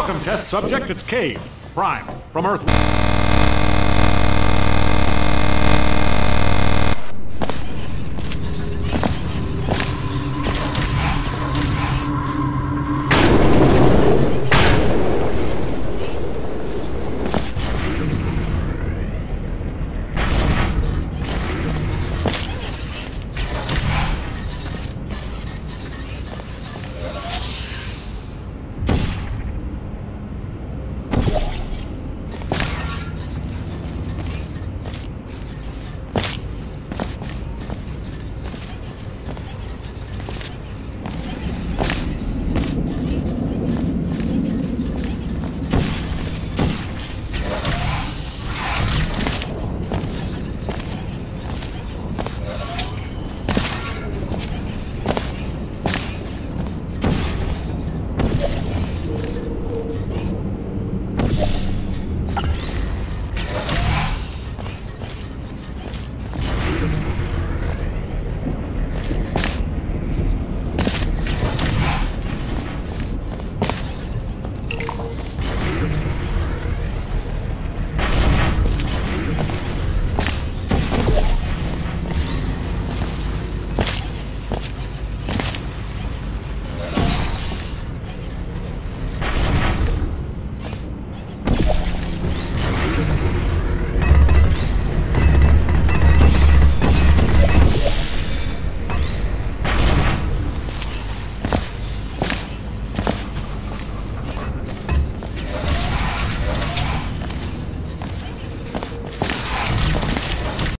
Welcome, test subject. It's Cave, Prime, from Earth.